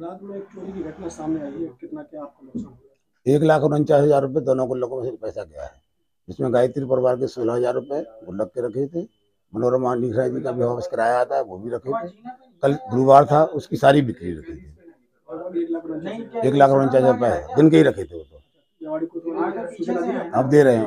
रात में एक चोरी की घटना सामने आई है कितना क्या आपको नुकसान हुआ? एक लाख उनचास हज़ार रुपये दोनों गुल्लकों में से पैसा गया है। जिसमें गायत्री परिवार के सोलह हज़ार रुपये गुल्लक के रखे थे। मनोरमा निखरा जी का भी वापस कराया था वो भी रखे थे। कल गुरुवार था उसकी सारी बिक्री रखी थी। एक लाख उनचास हज़ार रुपये दिन के ही रखे थे वो तो। तो अब दे रहे हैं।